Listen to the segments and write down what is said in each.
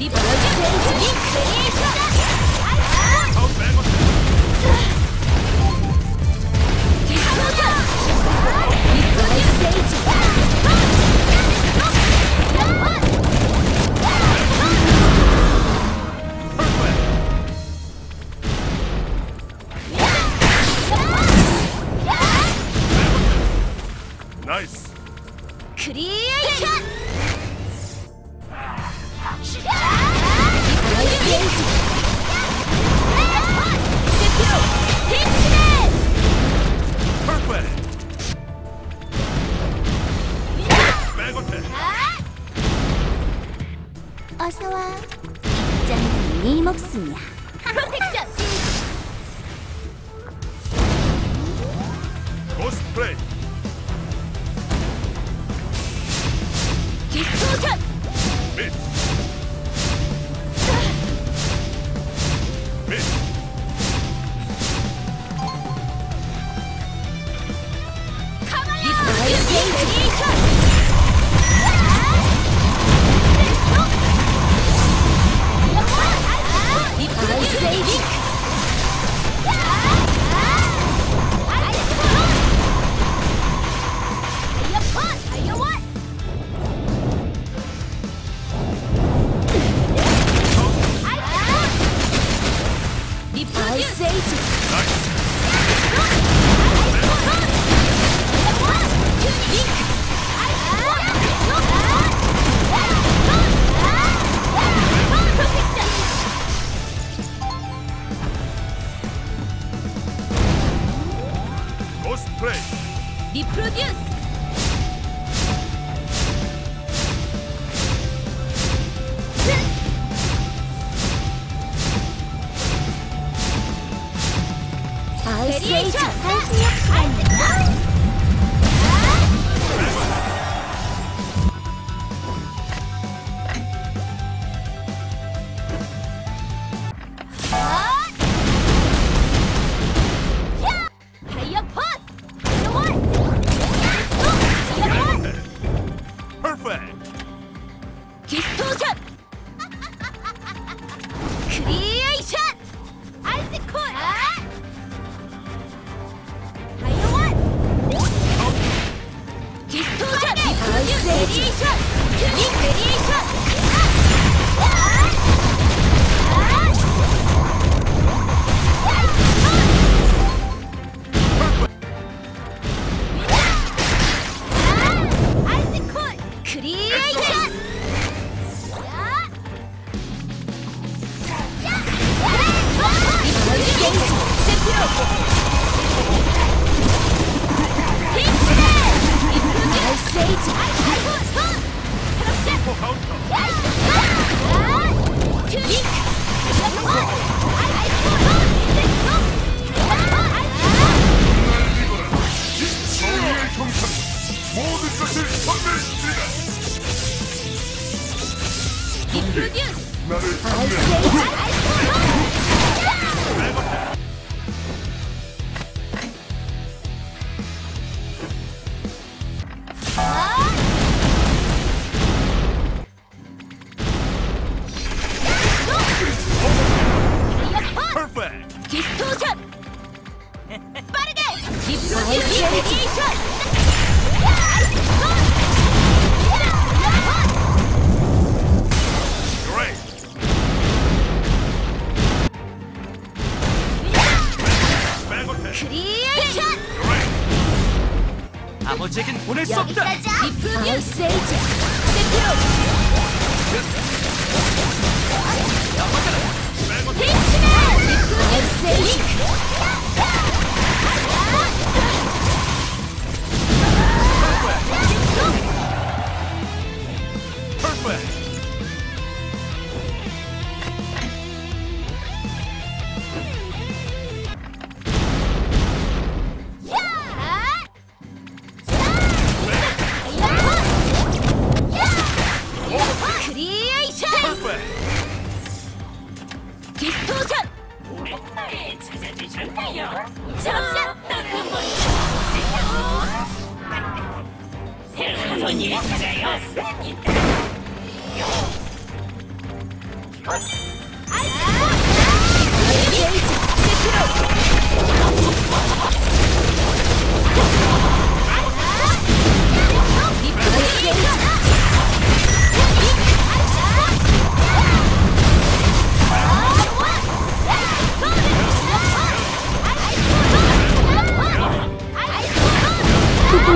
リプロジェンスリン 날것해 어서 와. 장네 목숨이야. 프로텍션. 水晶小餐爱你哟クリエーション 아버지에겐 보낼 수 없다. 여기까지야. 리프뷰 세이지. 세피로. 나가라. 리프뷰 세이지.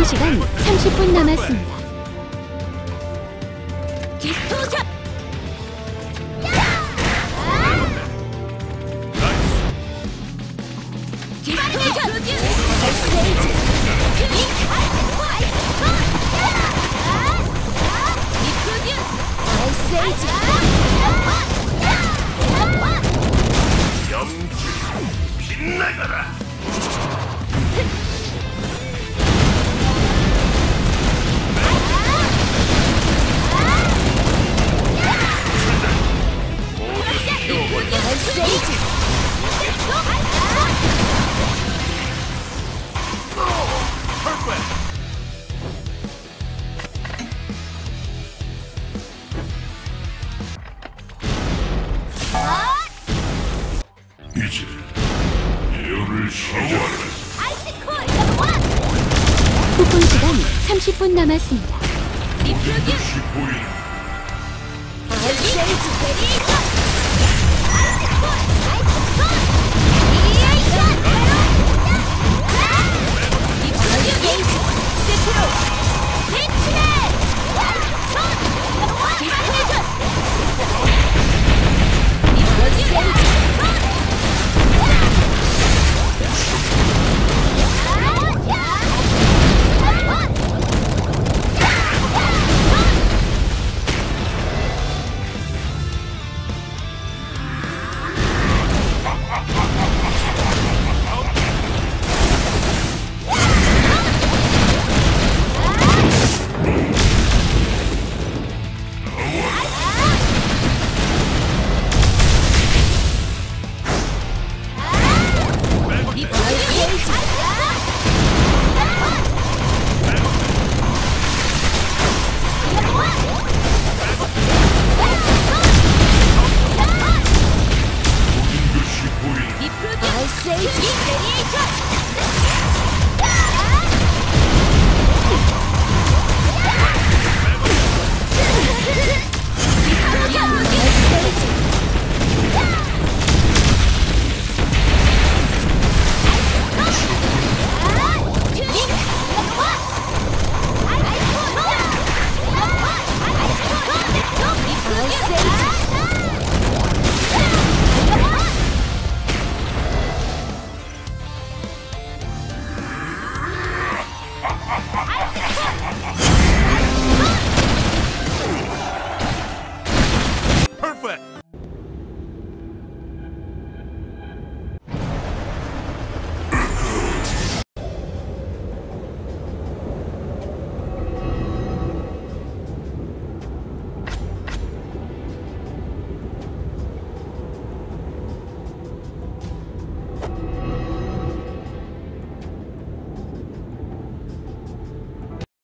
시간 30분 남았습니다. 소통 시간 30분 남았습니다. 보이라